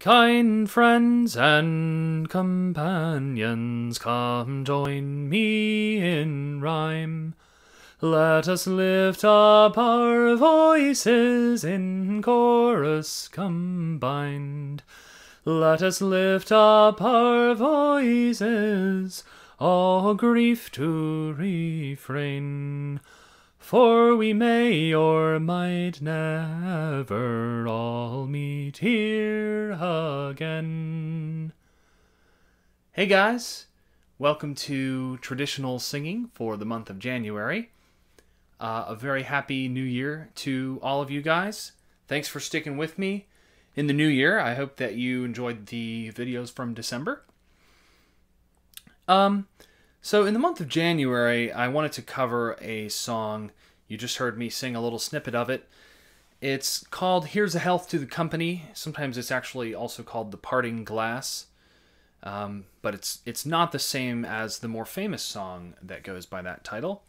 Kind friends and companions, come join me in rhyme. Let us lift up our voices in chorus combined. Let us lift up our voices, all grief to refrain. For we may or might never all meet here again. Hey guys, welcome to traditional singing for the month of January. Uh, a very happy new year to all of you guys. Thanks for sticking with me in the new year. I hope that you enjoyed the videos from December. Um, so, in the month of January, I wanted to cover a song. You just heard me sing a little snippet of it. It's called Here's a Health to the Company. Sometimes it's actually also called The Parting Glass. Um, but it's it's not the same as the more famous song that goes by that title,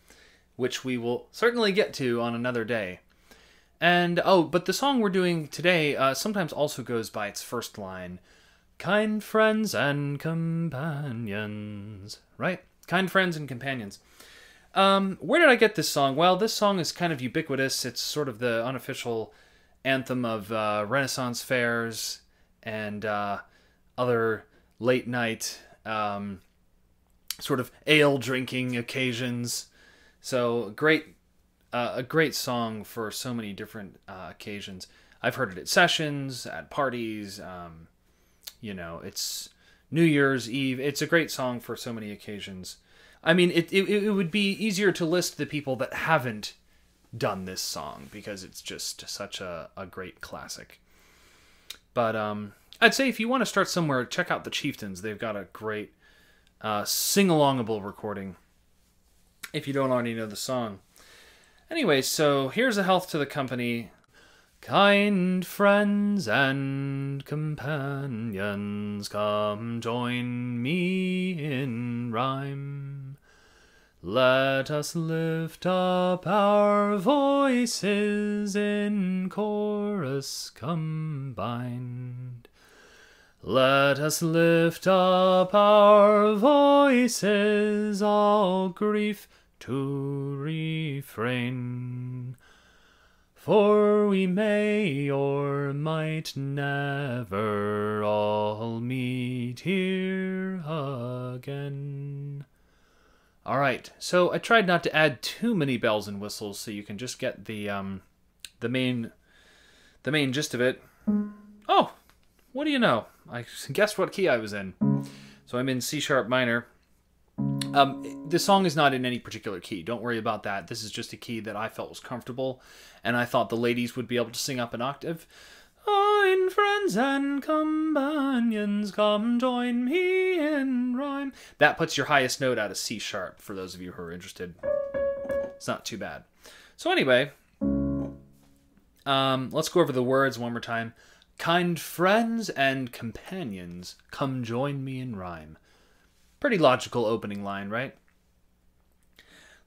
which we will certainly get to on another day. And oh, but the song we're doing today uh, sometimes also goes by its first line, "Kind friends and companions." Right? Kind friends and companions. Um, where did I get this song? Well, this song is kind of ubiquitous. It's sort of the unofficial anthem of uh, Renaissance fairs and uh, other late night um, sort of ale drinking occasions. So great, uh, a great song for so many different uh, occasions. I've heard it at sessions, at parties. Um, you know, it's New Year's Eve. It's a great song for so many occasions. I mean, it, it, it would be easier to list the people that haven't done this song because it's just such a, a great classic. But um, I'd say if you want to start somewhere, check out the Chieftains. They've got a great uh, sing alongable recording if you don't already know the song. Anyway, so here's a health to the company. Kind friends and companions, come join me in rhyme. Let us lift up our voices in chorus combined. Let us lift up our voices, all grief to refrain. For we may or might never all meet here again. All right, so I tried not to add too many bells and whistles, so you can just get the um, the main, the main gist of it. Oh, what do you know? I guessed what key I was in. So I'm in C sharp minor. Um, the song is not in any particular key. Don't worry about that. This is just a key that I felt was comfortable, and I thought the ladies would be able to sing up an octave. Kind friends and companions, come join me in rhyme. That puts your highest note out of C sharp, for those of you who are interested. It's not too bad. So, anyway, um, let's go over the words one more time. Kind friends and companions, come join me in rhyme. Pretty logical opening line, right?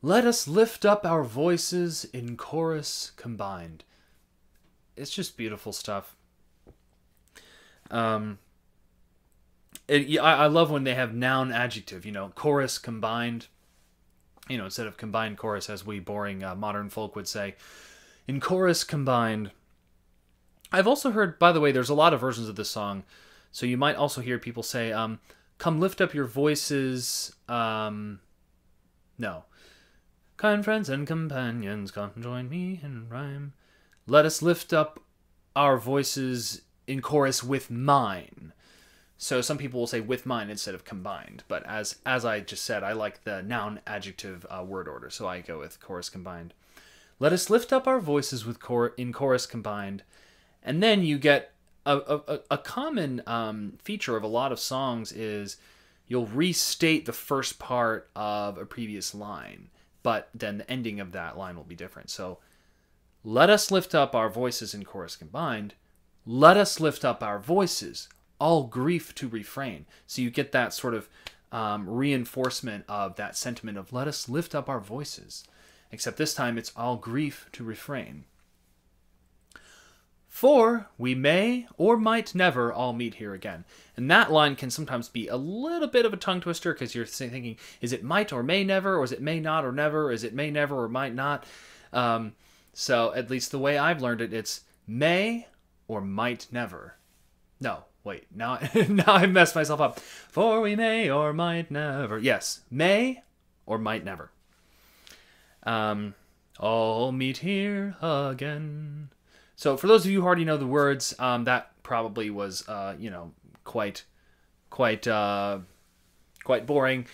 Let us lift up our voices in chorus combined. It's just beautiful stuff. Um, it, I, I love when they have noun adjective, you know, chorus combined. You know, instead of combined chorus, as we boring uh, modern folk would say. In chorus combined. I've also heard, by the way, there's a lot of versions of this song. So you might also hear people say, um, come lift up your voices. Um, no. Kind friends and companions, come join me in rhyme. Let us lift up our voices in chorus with mine. So some people will say with mine instead of combined, but as as I just said, I like the noun adjective uh, word order, so I go with chorus combined. Let us lift up our voices with in chorus combined, and then you get a a, a common um, feature of a lot of songs is you'll restate the first part of a previous line, but then the ending of that line will be different. So let us lift up our voices in chorus combined. Let us lift up our voices, all grief to refrain. So you get that sort of um, reinforcement of that sentiment of let us lift up our voices. Except this time it's all grief to refrain. For we may or might never all meet here again. And that line can sometimes be a little bit of a tongue twister because you're thinking, is it might or may never, or is it may not or never, is it may never or might not? Um, so, at least the way I've learned it, it's may or might never. No, wait, now, now I messed myself up. For we may or might never. Yes, may or might never. Um, all meet here again. So, for those of you who already know the words, um, that probably was, uh, you know, quite, quite, uh, quite boring.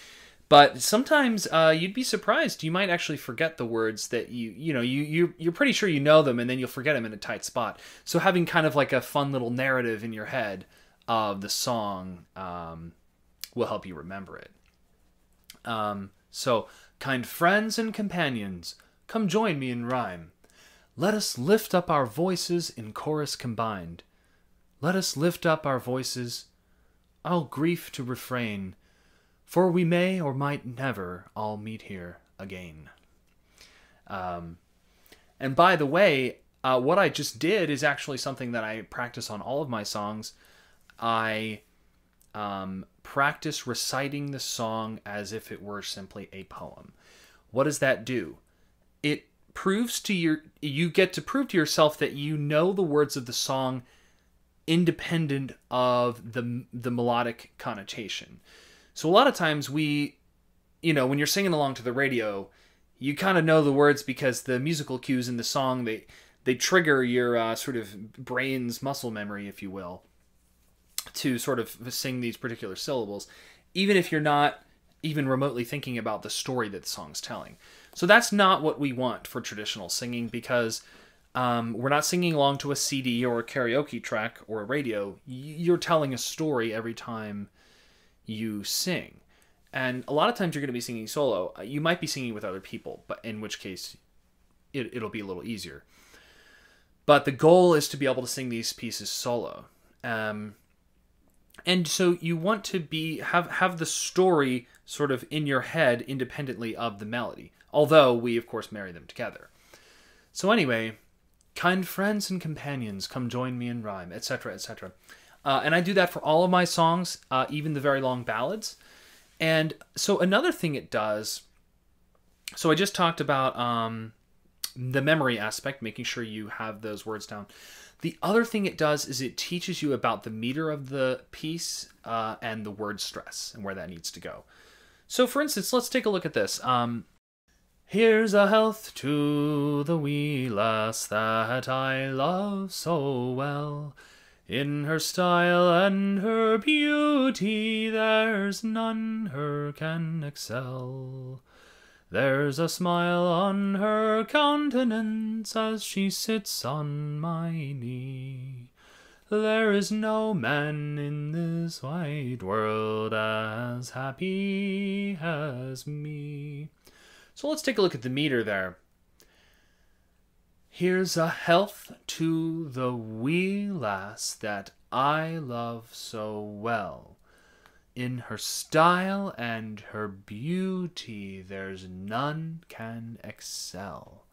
But sometimes uh, you'd be surprised. You might actually forget the words that you, you know, you you you're pretty sure you know them, and then you'll forget them in a tight spot. So having kind of like a fun little narrative in your head of the song um, will help you remember it. Um, so, kind friends and companions, come join me in rhyme. Let us lift up our voices in chorus combined. Let us lift up our voices, all grief to refrain, for we may or might never all meet here again. Um, and by the way, uh, what I just did is actually something that I practice on all of my songs. I um, practice reciting the song as if it were simply a poem. What does that do? Proves to your you get to prove to yourself that you know the words of the song independent of the the melodic connotation. So a lot of times we you know, when you're singing along to the radio, you kind of know the words because the musical cues in the song they they trigger your uh, sort of brain's muscle memory, if you will, to sort of sing these particular syllables, even if you're not even remotely thinking about the story that the song's telling. So that's not what we want for traditional singing because um, we're not singing along to a CD or a karaoke track or a radio. You're telling a story every time you sing. And a lot of times you're going to be singing solo. Uh, you might be singing with other people, but in which case it, it'll be a little easier. But the goal is to be able to sing these pieces solo. Um, and so you want to be have have the story sort of in your head independently of the melody although we, of course, marry them together. So, anyway, kind friends and companions, come join me in rhyme, etc., etc. Uh, and I do that for all of my songs, uh, even the very long ballads. And so, another thing it does so I just talked about um, the memory aspect, making sure you have those words down. The other thing it does is it teaches you about the meter of the piece uh, and the word stress and where that needs to go. So, for instance, let's take a look at this. Um, Here's a health to the wee lass that I love so well. In her style and her beauty, there's none her can excel. There's a smile on her countenance as she sits on my knee. There is no man in this wide world as happy as me. So let's take a look at the meter there. Here's a health to the wee lass that I love so well. In her style and her beauty, there's none can excel.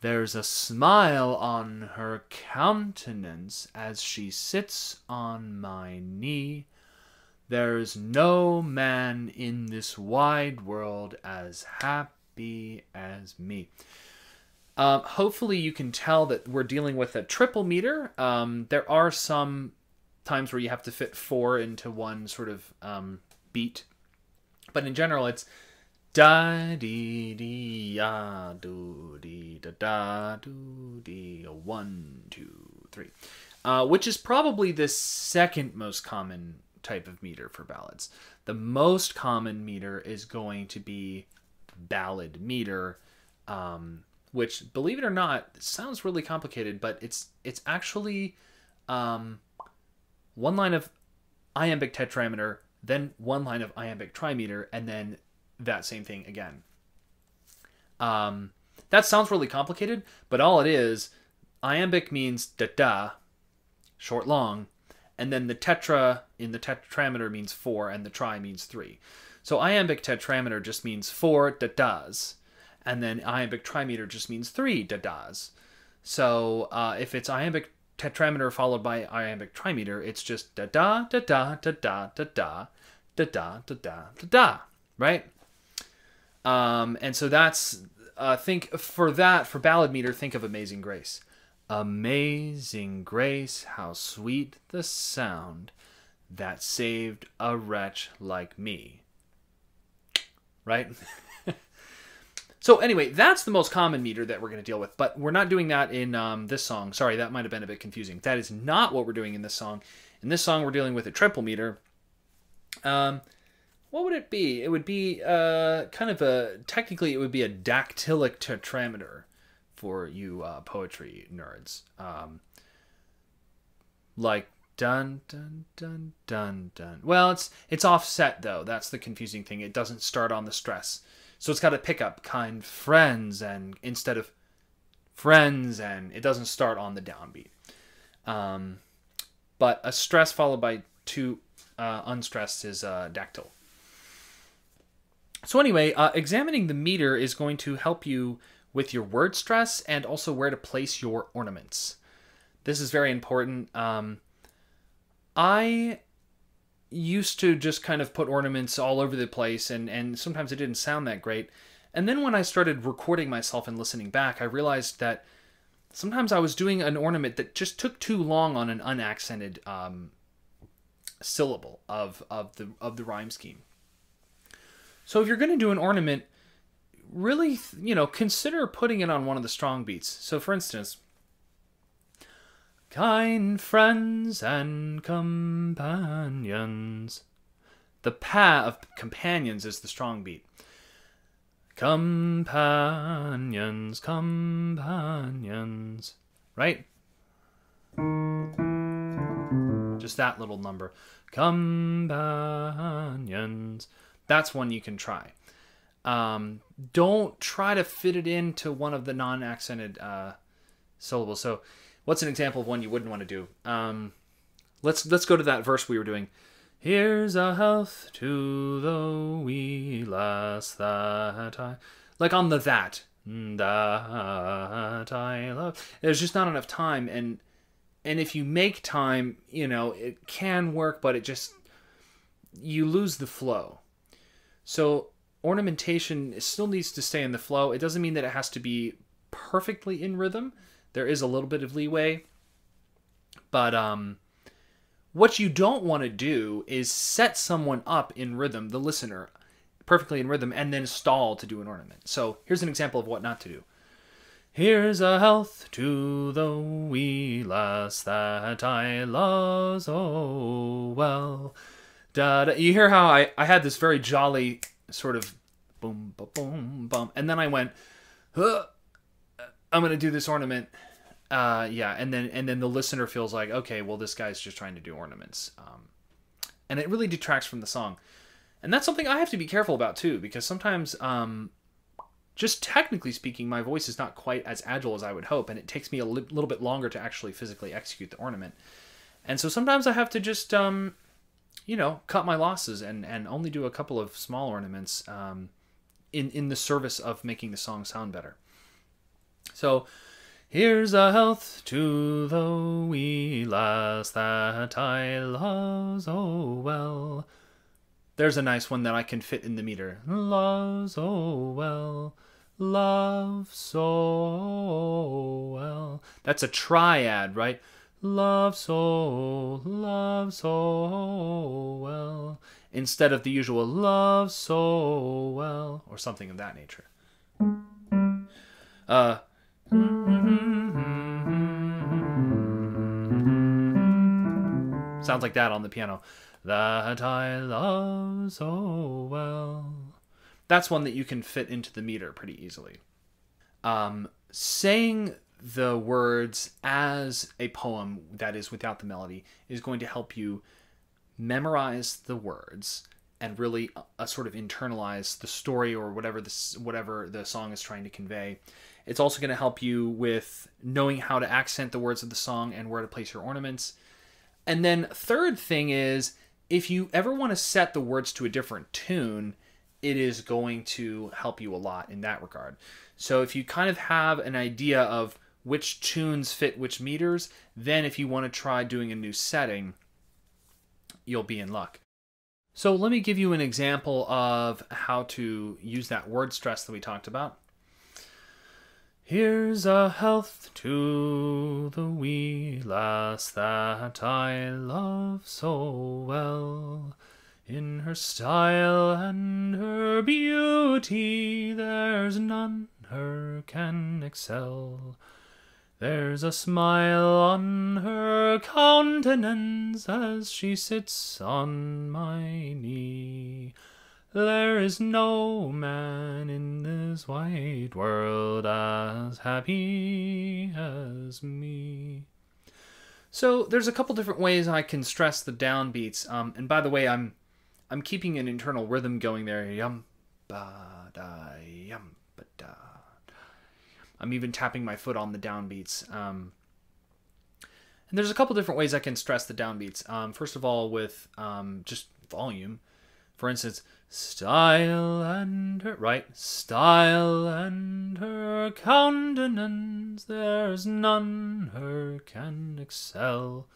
There's a smile on her countenance as she sits on my knee there's no man in this wide world as happy as me. Um, hopefully, you can tell that we're dealing with a triple meter. Um, there are some times where you have to fit four into one sort of um, beat, but in general, it's da dee dee ya do dee da da do dee one two three, uh, which is probably the second most common type of meter for ballads. The most common meter is going to be ballad meter, um, which, believe it or not, sounds really complicated, but it's it's actually um, one line of iambic tetrameter, then one line of iambic trimeter, and then that same thing again. Um, that sounds really complicated, but all it is, iambic means da da, short long, and then the tetra in the tetrameter means four, and the tri means three. So iambic tetrameter just means four da-das, and then iambic trimeter just means three da-das. So uh, if it's iambic tetrameter followed by iambic trimeter, it's just da da da da da da da da da da da da da da, right? Um, and so that's uh, think for that for ballad meter, think of Amazing Grace. Amazing Grace, how sweet the sound that saved a wretch like me. Right? so anyway, that's the most common meter that we're going to deal with, but we're not doing that in um, this song. Sorry, that might have been a bit confusing. That is not what we're doing in this song. In this song, we're dealing with a triple meter. Um, what would it be? It would be uh, kind of a technically it would be a dactylic tetrameter for you uh, poetry nerds. Um, like dun dun dun dun dun. Well, it's it's offset though. That's the confusing thing. It doesn't start on the stress, so it's got a pickup kind friends and instead of friends and it doesn't start on the downbeat. Um, but a stress followed by two uh, unstressed is uh, dactyl. So anyway, uh, examining the meter is going to help you with your word stress and also where to place your ornaments. This is very important. Um, I used to just kind of put ornaments all over the place, and, and sometimes it didn't sound that great. And then when I started recording myself and listening back, I realized that sometimes I was doing an ornament that just took too long on an unaccented um, syllable of, of the of the rhyme scheme. So if you're going to do an ornament, really, you know, consider putting it on one of the strong beats. So for instance, kind friends and companions. The pa of companions is the strong beat. Companions, companions. Right? Just that little number. Companions. That's one you can try. Um, don't try to fit it into one of the non-accented uh, syllables. So, what's an example of one you wouldn't want to do? Um, let's let's go to that verse we were doing. Here's a health to the wee lass that I like on the that that I love. There's just not enough time, and and if you make time, you know it can work, but it just you lose the flow. So ornamentation still needs to stay in the flow. It doesn't mean that it has to be perfectly in rhythm. There is a little bit of leeway. But um, what you don't want to do is set someone up in rhythm, the listener, perfectly in rhythm, and then stall to do an ornament. So here's an example of what not to do. Here's a health to the wee lass that I love so well. Da. You hear how I, I had this very jolly sort of boom, boom, boom, boom, and then I went, huh, I'm gonna do this ornament. Uh, yeah, and then and then the listener feels like, okay, well, this guy's just trying to do ornaments, um, and it really detracts from the song, and that's something I have to be careful about too, because sometimes, um, just technically speaking, my voice is not quite as agile as I would hope, and it takes me a li- little bit longer to actually physically execute the ornament, and so sometimes I have to just um, you know, cut my losses and and only do a couple of small ornaments um, in in the service of making the song sound better. So. Here's a health to the wee lass that I love so well. There's a nice one that I can fit in the meter. Love so well, love so well. That's a triad, right? Love so, love so well, instead of the usual love so well, or something of that nature. Uh, sounds like that on the piano. That I love so well. That's one that you can fit into the meter pretty easily. Um, saying the words as a poem that is without the melody is going to help you memorize the words and really uh, sort of internalize the story or whatever this whatever the song is trying to convey. It's also going to help you with knowing how to accent the words of the song and where to place your ornaments. And then third thing is if you ever want to set the words to a different tune, it is going to help you a lot in that regard. So if you kind of have an idea of which tunes fit which meters. Then, if you want to try doing a new setting, you'll be in luck. So, let me give you an example of how to use that word stress that we talked about. Here's a health to the wee lass that I love so well. In her style and her beauty, there's none her can excel. There's a smile on her countenance as she sits on my knee. There is no man in this wide world as happy as me. So there's a couple different ways I can stress the downbeats. Um, and by the way, I'm I'm keeping an internal rhythm going there. Yum ba da. I'm even tapping my foot on the downbeats. Um, and there's a couple different ways I can stress the downbeats. Um, first of all, with um, just volume. For instance, style and her right style and her countenance, there's none her can excel.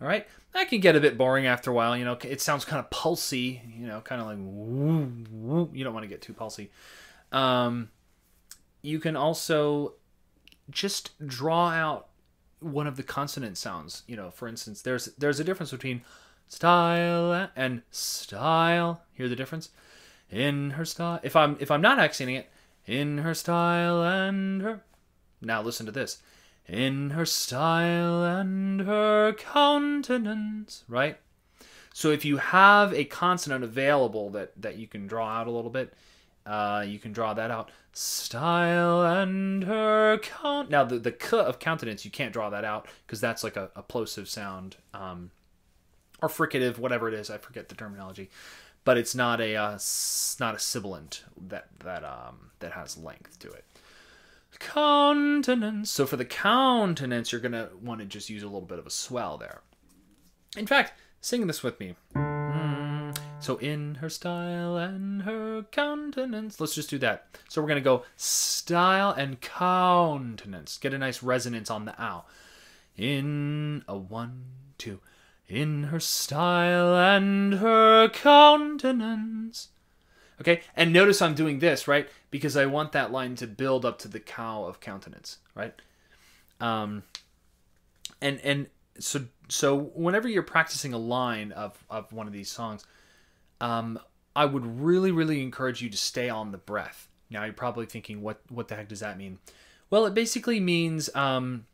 All right, that can get a bit boring after a while. You know, it sounds kind of pulsy. You know, kind of like woo, woo. You don't want to get too pulsy. Um, you can also just draw out one of the consonant sounds. You know, for instance, there's there's a difference between style and style. Hear the difference? In her style. If I'm if I'm not accenting it, in her style and her. Now listen to this. In her style and her countenance, right? So if you have a consonant available that that you can draw out a little bit, uh, you can draw that out. Style and her count. Now the the k of countenance you can't draw that out because that's like a, a plosive sound. Um, or fricative, whatever it is. I forget the terminology, but it's not a uh, not a sibilant that that um that has length to it. Countenance. So for the countenance, you're gonna want to just use a little bit of a swell there. In fact, sing this with me. So in her style and her countenance. Let's just do that. So we're gonna go style and countenance. Get a nice resonance on the ow. In a one, two in her style and her countenance. Okay, and notice I'm doing this, right? Because I want that line to build up to the cow of countenance, right? Um, and and so so whenever you're practicing a line of of one of these songs, um, I would really really encourage you to stay on the breath. Now you're probably thinking, what what the heck does that mean? Well, it basically means um,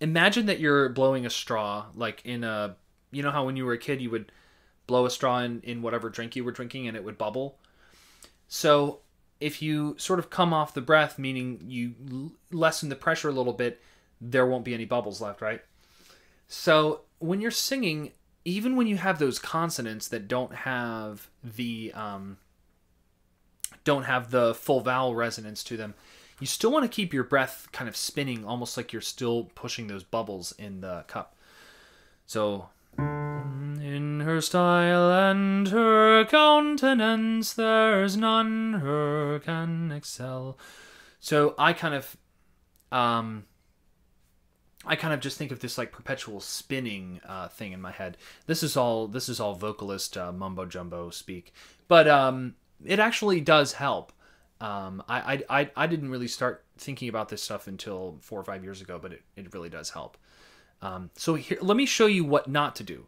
imagine that you're blowing a straw like in a you know how when you were a kid you would blow a straw in, in whatever drink you were drinking and it would bubble so if you sort of come off the breath meaning you lessen the pressure a little bit there won't be any bubbles left right so when you're singing even when you have those consonants that don't have the um, don't have the full vowel resonance to them you still want to keep your breath kind of spinning, almost like you're still pushing those bubbles in the cup. So, in her style and her countenance, there's none her can excel. So I kind of, um, I kind of just think of this like perpetual spinning uh, thing in my head. This is all this is all vocalist uh, mumbo jumbo speak, but um, it actually does help. Um, I, I, I didn't really start thinking about this stuff until four or five years ago, but it, it really does help. Um, so here, let me show you what not to do.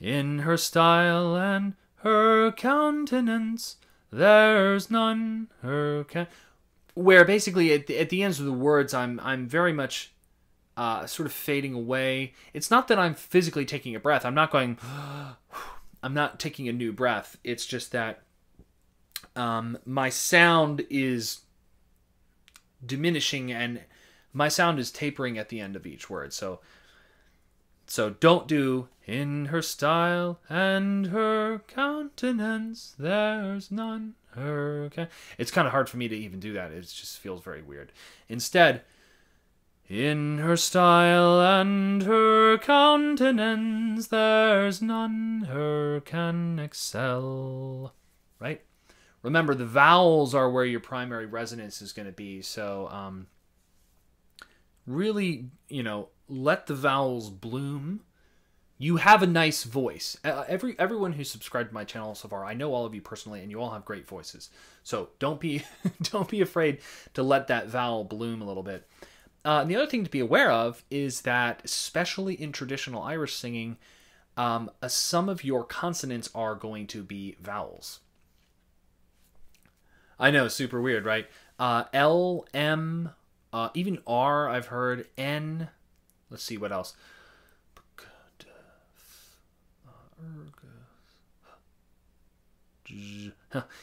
In her style and her countenance, there's none her. Where basically at the, at the ends of the words, I'm I'm very much uh, sort of fading away. It's not that I'm physically taking a breath. I'm not going. I'm not taking a new breath. It's just that um, my sound is diminishing and my sound is tapering at the end of each word. So so don't do in her style and her countenance there's none her ca-. it's kind of hard for me to even do that it just feels very weird instead in her style and her countenance there's none her can excel right Remember, the vowels are where your primary resonance is going to be. So, um, really, you know, let the vowels bloom. You have a nice voice. Uh, every everyone who's subscribed to my channel so far, I know all of you personally, and you all have great voices. So don't be don't be afraid to let that vowel bloom a little bit. Uh, and the other thing to be aware of is that, especially in traditional Irish singing, um, some of your consonants are going to be vowels. I know, super weird, right? Uh, L, M, uh, even R, I've heard. N, let's see what else.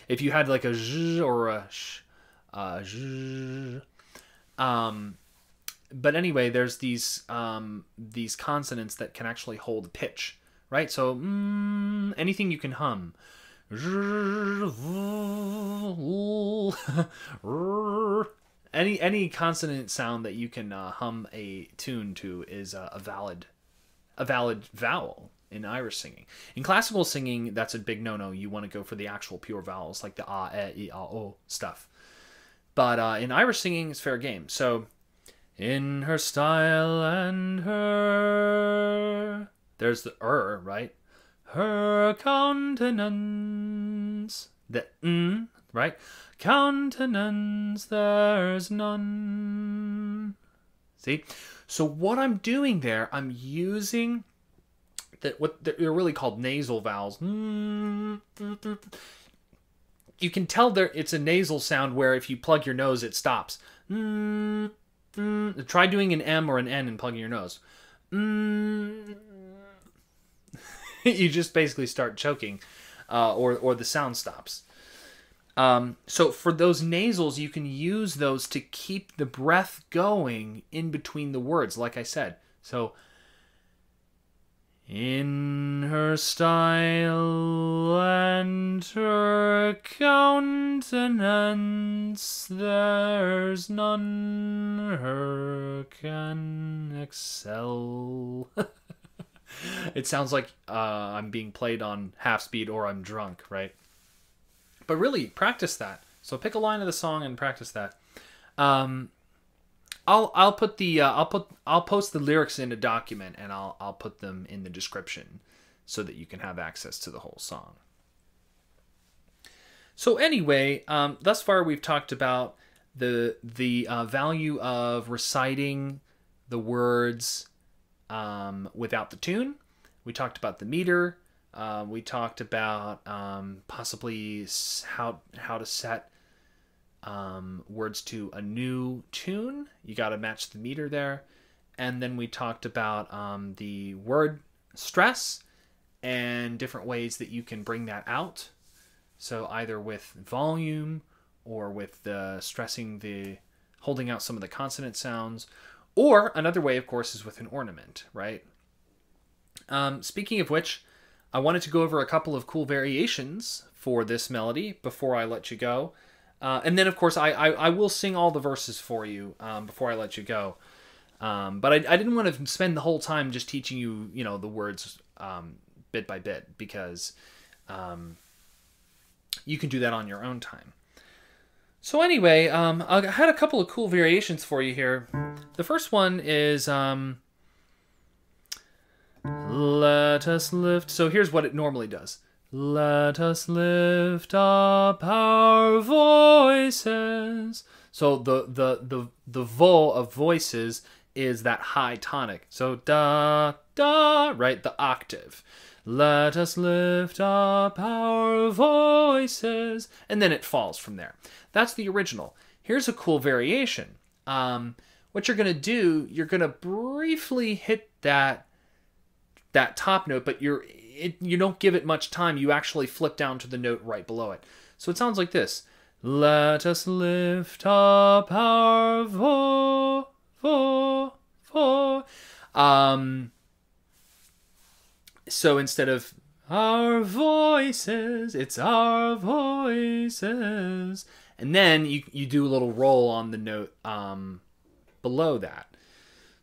If you had like a Z or a sh, uh, um, but anyway, there's these um, these consonants that can actually hold pitch, right? So mm, anything you can hum. any any consonant sound that you can uh, hum a tune to is uh, a valid a valid vowel in Irish singing. In classical singing, that's a big no-no. You want to go for the actual pure vowels, like the ah, eh, e, ah, o stuff. But uh, in Irish singing, it's fair game. So in her style and her. There's the er, right? Her countenance. The n, right? Countenance, there's none. See? So what I'm doing there, I'm using that what they're really called nasal vowels. You can tell there it's a nasal sound where if you plug your nose, it stops. Mm, try doing an M or an N and plugging your nose. Mm. you just basically start choking, uh, or or the sound stops. Um, so for those nasals, you can use those to keep the breath going in between the words. Like I said, so in her style and her countenance, there's none her can excel. it sounds like uh, I'm being played on half speed or I'm drunk, right? But really, practice that. So pick a line of the song and practice that. Um, I'll I'll put the uh, I'll put I'll post the lyrics in a document and I'll I'll put them in the description so that you can have access to the whole song. So anyway, um, thus far we've talked about the the uh, value of reciting the words um, without the tune. We talked about the meter. Uh, we talked about um, possibly how how to set um, words to a new tune. You got to match the meter there. And then we talked about um, the word stress and different ways that you can bring that out. So either with volume or with the stressing the holding out some of the consonant sounds, or another way, of course, is with an ornament, right? Um, speaking of which, I wanted to go over a couple of cool variations for this melody before I let you go. Uh, and then, of course, I, I, I, will sing all the verses for you um, before I let you go. Um, but I, I didn't want to spend the whole time just teaching you, you know, the words um, bit by bit because um, you can do that on your own time. So anyway, um, I had a couple of cool variations for you here. The first one is um, let us lift. So here's what it normally does. Let us lift up our voices. So the the the the vo of voices is that high tonic. So da da, right? The octave. Let us lift up our voices, and then it falls from there. That's the original. Here's a cool variation. Um, what you're gonna do, you're gonna briefly hit that that top note, but you're it, you don't give it much time. You actually flip down to the note right below it. So it sounds like this. Let us lift up our vo, vo, vo. Um, so instead of our voices, it's our voices. And then you, you do a little roll on the note um, below that.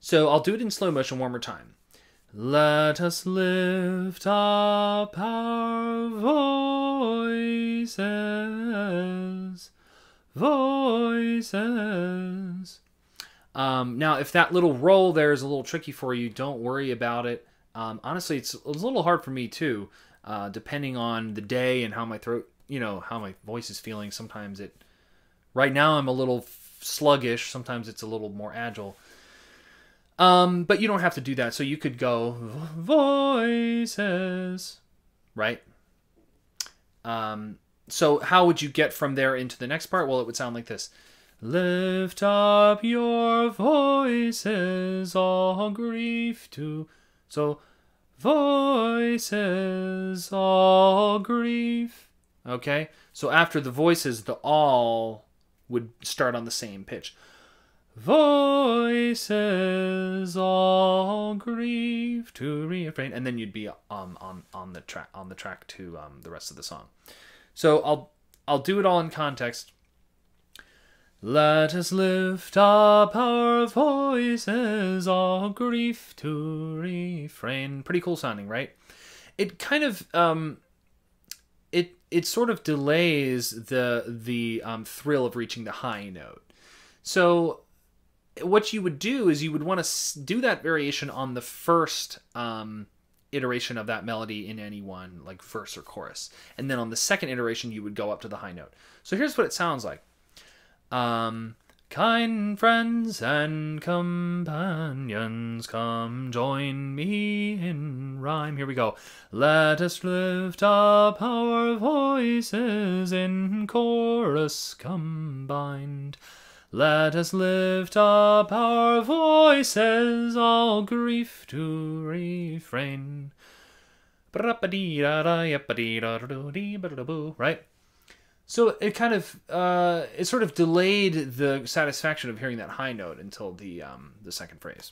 So I'll do it in slow motion one more time. Let us lift up our voices, voices. Um, now, if that little roll there is a little tricky for you, don't worry about it. Um, honestly, it's a little hard for me too, uh, depending on the day and how my throat, you know, how my voice is feeling. Sometimes it, right now, I'm a little sluggish. Sometimes it's a little more agile. Um, but you don't have to do that. So you could go voices, right? Um, so how would you get from there into the next part? Well, it would sound like this. Lift up your voices, all grief to. So, voices, all grief. Okay? So after the voices, the all would start on the same pitch. Voices all grief to refrain, and then you'd be um, on on the track on the track to um, the rest of the song. So I'll I'll do it all in context. Let us lift up our voices, all grief to refrain. Pretty cool sounding, right? It kind of um, it it sort of delays the the um, thrill of reaching the high note. So what you would do is you would want to do that variation on the first um, iteration of that melody in any one like verse or chorus. And then on the second iteration you would go up to the high note. So here's what it sounds like. Um, kind friends and companions come join me in rhyme. Here we go. Let us lift up our voices in chorus combined let us lift up our voices, all grief to refrain. Right? So it kind of uh, it sort of delayed the satisfaction of hearing that high note until the um, the second phrase.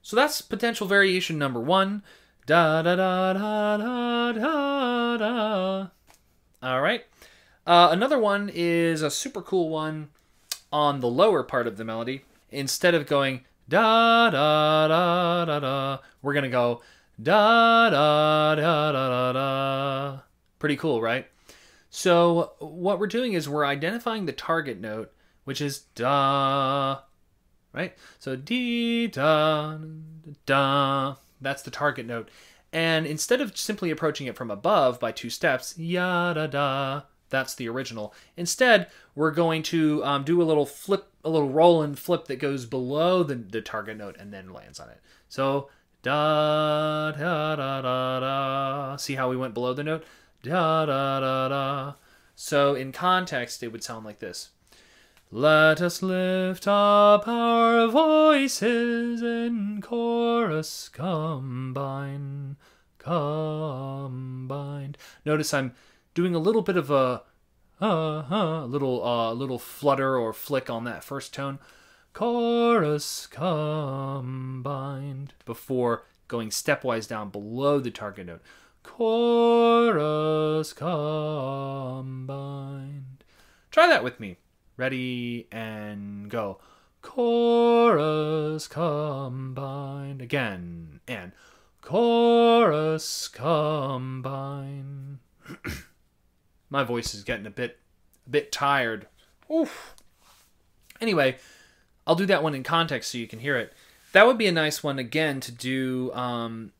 So that's potential variation number one. Da da da da da da da. All right. Uh, another one is a super cool one on the lower part of the melody, instead of going da da da da da, we're gonna go da da da da da da. Pretty cool, right? So what we're doing is we're identifying the target note, which is da, right? So d da da. That's the target note. And instead of simply approaching it from above by two steps, ya da da, that's the original. Instead, we're going to um, do a little flip, a little roll and flip that goes below the, the target note and then lands on it. So da da da da da. See how we went below the note? Da da da da. So in context, it would sound like this. Let us lift up our voices in chorus combine, combined. Notice I'm doing a little bit of a uh, uh, little uh, little flutter or flick on that first tone. Chorus combined before going stepwise down below the target note. Chorus combined. Try that with me. Ready and go. Chorus combined. Again and chorus combined. my voice is getting a bit a bit tired. Oof. Anyway, I'll do that one in context so you can hear it. That would be a nice one again to do um,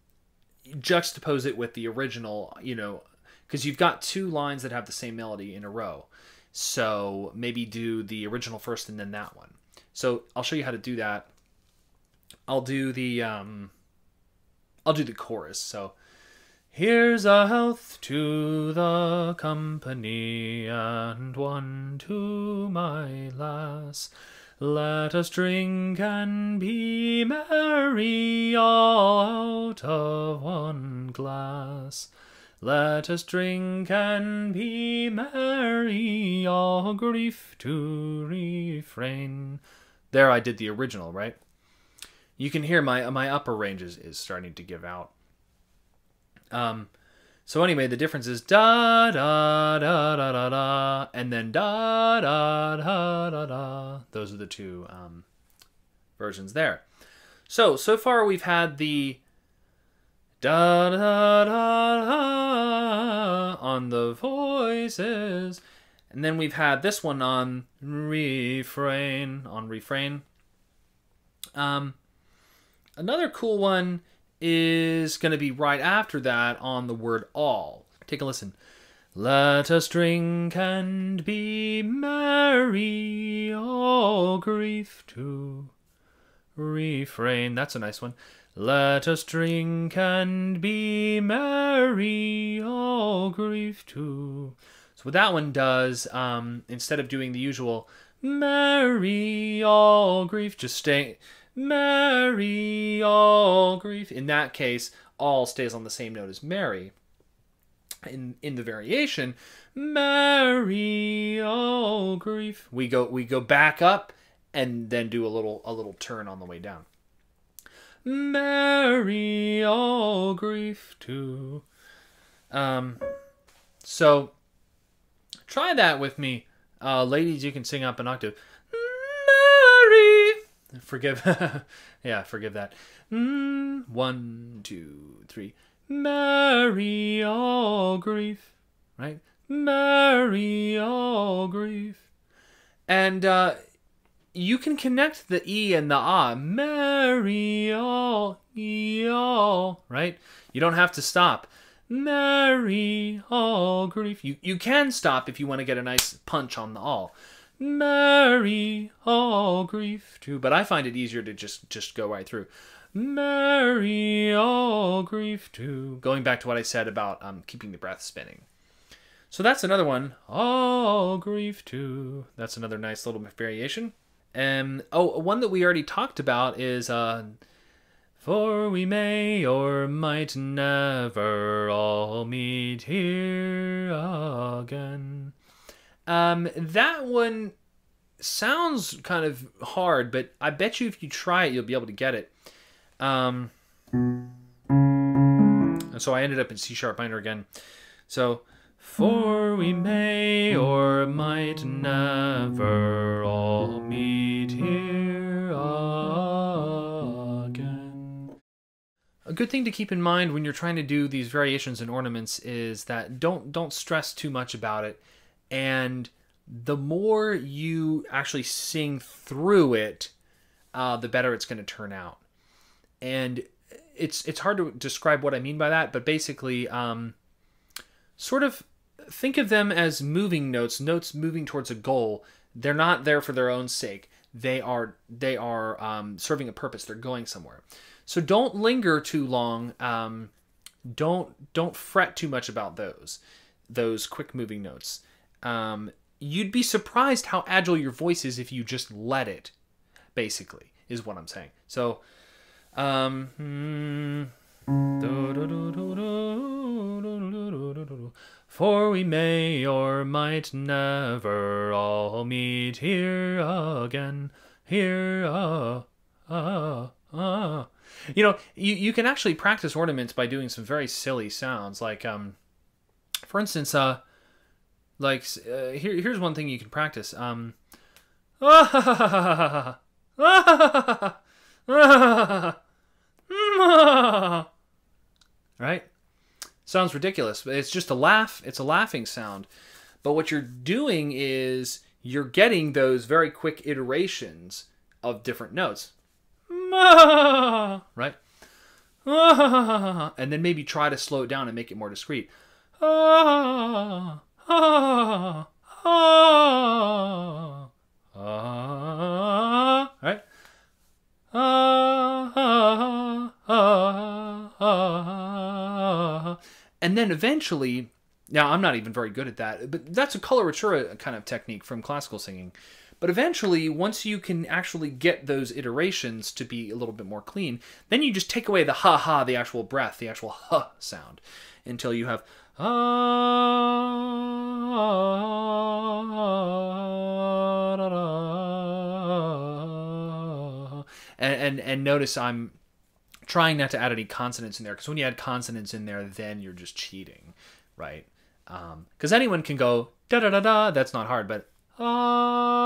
juxtapose it with the original, you know, because you've got two lines that have the same melody in a row. So maybe do the original first and then that one. So I'll show you how to do that. I'll do the um, I'll do the chorus. So Here's a health to the company, and one to my lass. Let us drink and be merry all out of one glass. Let us drink and be merry, all grief to refrain. There I did the original, right? You can hear my my upper ranges is starting to give out. Um, so anyway, the difference is da da da da da da, and then da da da da da. Those are the two um, versions there. So so far we've had the da da da da on the voices, and then we've had this one on refrain on refrain. Um, another cool one is going to be right after that on the word all. Take a listen. Let us drink and be merry, all grief to refrain. That's a nice one. Let us drink and be merry, all grief to. So what that one does, um, instead of doing the usual merry, all grief, just stay merry, all grief. In that case, all stays on the same note as merry. in in the variation merry, all grief. We go we go back up and then do a little a little turn on the way down. merry, all grief too. Um so try that with me. Uh ladies you can sing up an octave forgive yeah forgive that mm, one two three Merry all grief, right? Merry all grief. And uh, you can connect the E and the Ah. Merry all, e all, right? You don't have to stop. Merry all grief. You, you can stop if you want to get a nice punch on the all. Merry all grief too. But I find it easier to just, just go right through. Merry all grief too. Going back to what I said about um, keeping the breath spinning. So that's another one. All grief too. That's another nice little variation. And oh, one that we already talked about is uh, for we may or might never all meet here again. Um, that one sounds kind of hard, but I bet you if you try it, you'll be able to get it. Um, and so I ended up in C sharp minor again. So, for we may or might never all meet here again. A good thing to keep in mind when you're trying to do these variations and ornaments is that don't don't stress too much about it and the more you actually sing through it, uh, the better it's going to turn out and it's it's hard to describe what I mean by that, but basically, um, sort of think of them as moving notes, notes moving towards a goal. They're not there for their own sake. They are they are um, serving a purpose. They're going somewhere. So don't linger too long. Um, don't don't fret too much about those those quick moving notes. Um, you'd be surprised how agile your voice is if you just let it. Basically, is what I'm saying. So um, for we may or might never all meet here again. Here, uh, uh, uh. You know, you, you can actually practice ornaments by doing some very silly sounds. Like, um, for instance, uh, like, uh, here, here's one thing you can practice. Um, right? Sounds ridiculous, but it's just a laugh. It's a laughing sound. But what you're doing is you're getting those very quick iterations of different notes. Right? And then maybe try to slow it down and make it more discrete. Right? and then eventually now i'm not even very good at that but that's a coloratura kind of technique from classical singing but eventually once you can actually get those iterations to be a little bit more clean then you just take away the ha ha the actual breath the actual ha sound until you have and, and and notice I'm trying not to add any consonants in there because when you add consonants in there, then you're just cheating, right? Because um, anyone can go da da da da. That's not hard, but ah,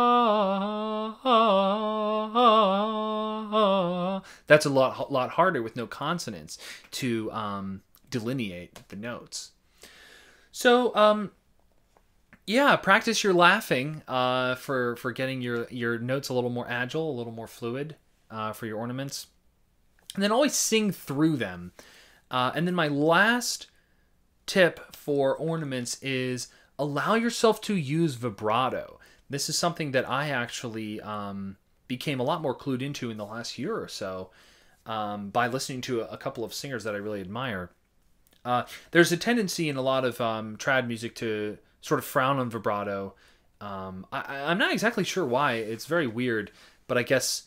ah, ah, that's a lot lot harder with no consonants to um, delineate the notes. So um, yeah, practice your laughing uh, for for getting your your notes a little more agile, a little more fluid. uh, for your ornaments. And then always sing through them. Uh, and then my last tip for ornaments is allow yourself to use vibrato. This is something that I actually um, became a lot more clued into in the last year or so um, by listening to a, a, couple of singers that I really admire. Uh, there's a tendency in a lot of um, trad music to sort of frown on vibrato. Um, I, I'm not exactly sure why. It's very weird, but I guess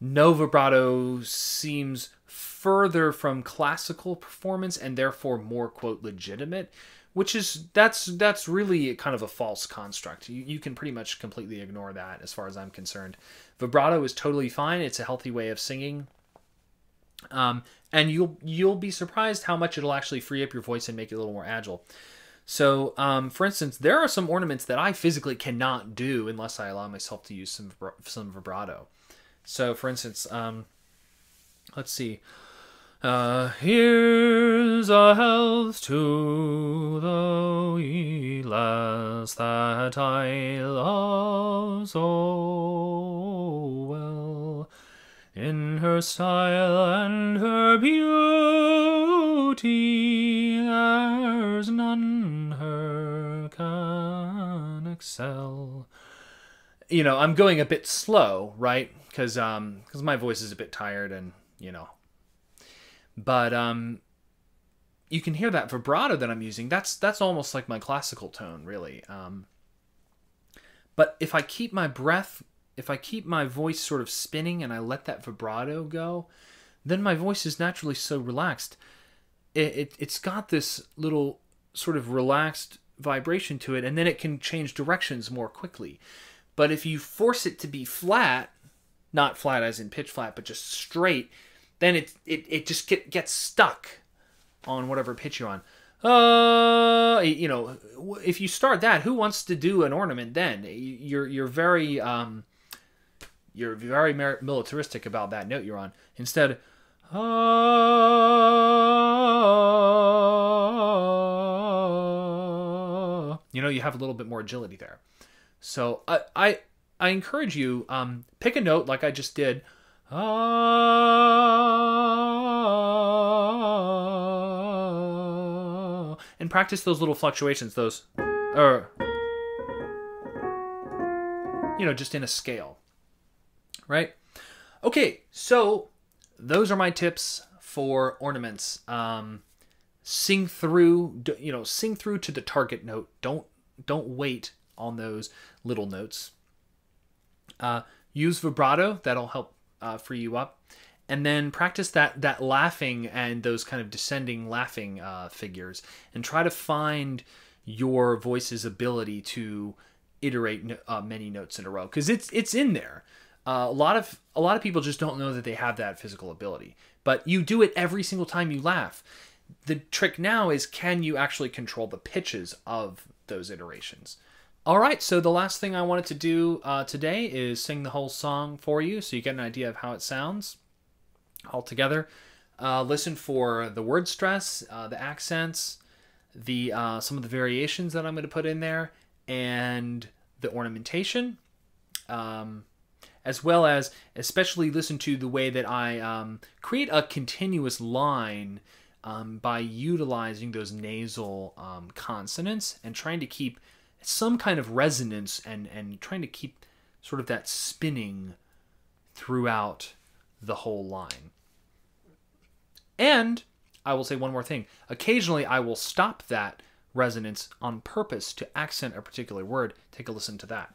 no vibrato seems further from classical performance and therefore more quote legitimate which is that's that's really kind of a false construct you, you can pretty much completely ignore that as far as i'm concerned vibrato is totally fine it's a healthy way of singing um, and you'll you'll be surprised how much it'll actually free up your voice and make it a little more agile. So um, for instance there are some ornaments that i physically cannot do unless i allow myself to use some some vibrato. So for instance um, let's see. Uh, here's a health to the lass that I love so well. In her style and her beauty, there's none her can excel. You know, I'm going a bit slow, right? Because um, cause my voice is a bit tired and, you know, but um, you can hear that vibrato that I'm using. That's that's almost like my classical tone, really. Um, but if I keep my breath, if I keep my voice sort of spinning and I let that vibrato go, then my voice is naturally so relaxed. It, it it's got this little sort of relaxed vibration to it, and then it can change directions more quickly. But if you force it to be flat, not flat as in pitch flat, but just straight, then it it, it just get, gets stuck on whatever pitch you're on. Uh, you know, if you start that, who wants to do an ornament then? You're you're very um, you're very militaristic about that note you're on. Instead, uh, you know, you have a little bit more agility there. So I I, I encourage you um, pick a note like I just did. Ah, and practice those little fluctuations, those, or, you know, just in a scale, right? Okay, so those are my tips for ornaments. Um, sing through, you know, sing through to the target note. Don't don't wait on those little notes. Uh, use vibrato. That'll help uh, free you up and then practice that that laughing and those kind of descending laughing uh, figures and try to find your voice's ability to iterate uh, many notes in a row because it's it's in there uh, a lot of a lot of people just don't know that they have that physical ability but you do it every single time you laugh. The trick now is can you actually control the pitches of those iterations? All right, so the last thing I wanted to do uh, today is sing the whole song for you so you get an idea of how it sounds all together. Uh, listen for the word stress, uh, the accents, the uh, some of the variations that I'm going to put in there, and the ornamentation, um, as well as especially listen to the way that I um, create a continuous line um, by utilizing those nasal um, consonants and trying to keep some kind of resonance and and trying to keep sort of that spinning throughout the whole line. And I will say one more thing. Occasionally I will stop that resonance on purpose to accent a particular word. Take a listen to that.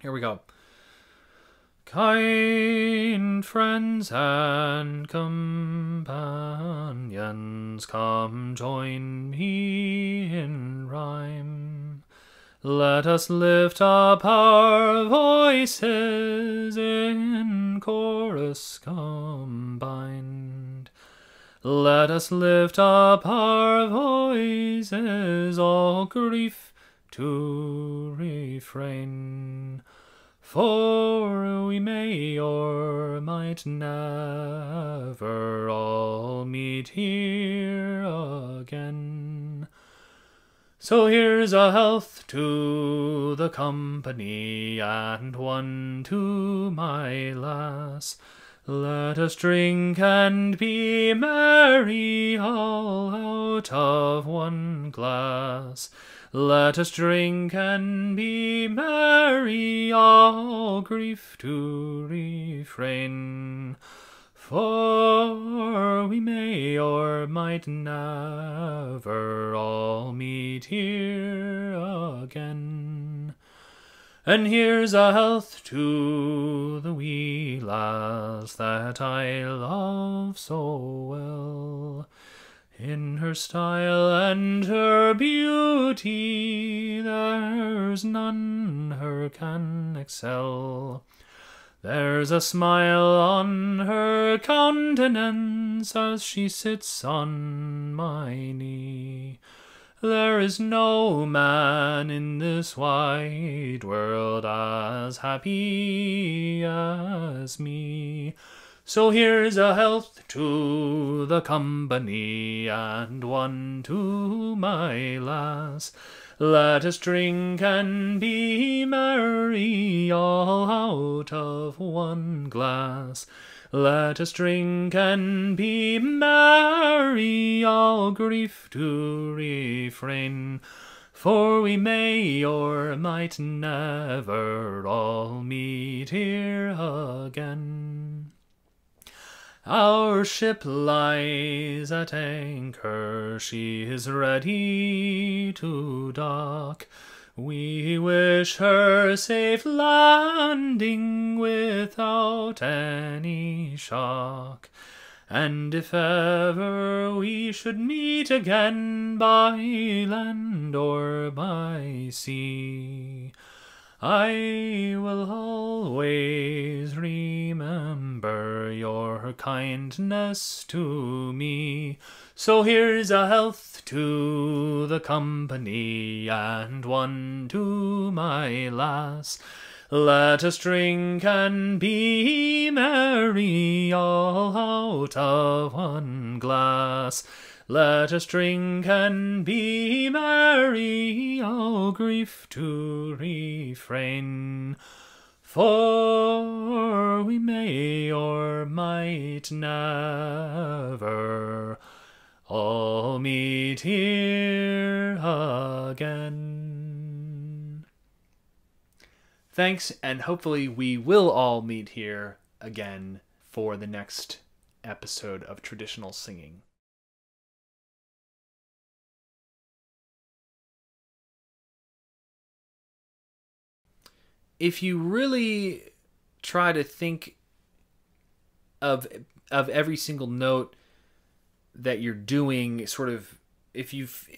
Here we go. Kind friends and companions, come join me in rhyme. Let us lift up our voices in chorus combined. Let us lift up our voices, all grief to refrain. For we may or might never all meet here again. So here's a health to the company, and one to my lass. Let us drink and be merry all out of one glass. Let us drink and be merry, all grief to refrain. For we may or might never all meet here again. And here's a health to the wee lass that I love so well. In her style and her beauty, there's none her can excel. There's a smile on her countenance as she sits on my knee. There is no man in this wide world as happy as me. So here's a health to the company, and one to my lass. Let us drink and be merry, all out of one glass. Let us drink and be merry, all grief to refrain. For we may or might never all meet here again. Our ship lies at anchor, she is ready to dock. We wish her safe landing without any shock. And if ever we should meet again by land or by sea, I will always remember your kindness to me. So here's a health to the company, and one to my lass. Let us drink and be merry, all out of one glass. Let us drink and be merry, all grief to refrain. For we may or might never all meet here again. Thanks, and hopefully we will all meet here again for the next episode of Traditional Singing. If you really try to think of of every single note that you're doing sort of if you've